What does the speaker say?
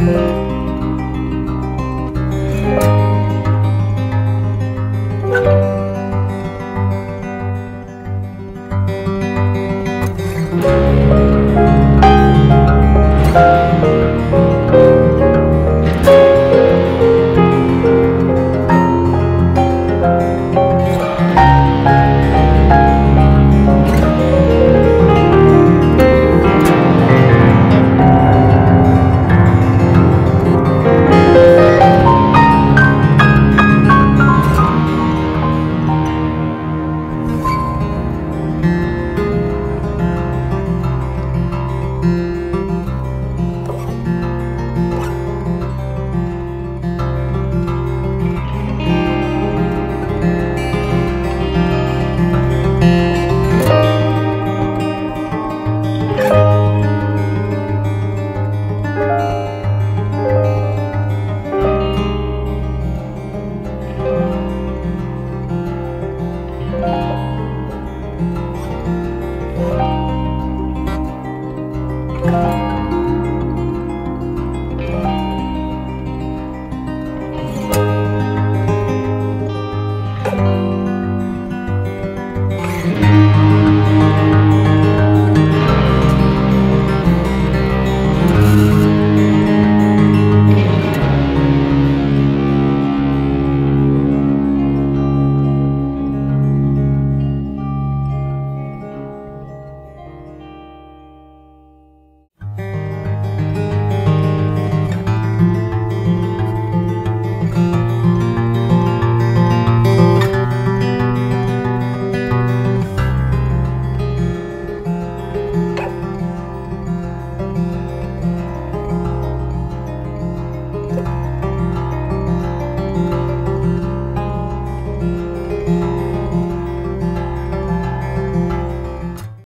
嗯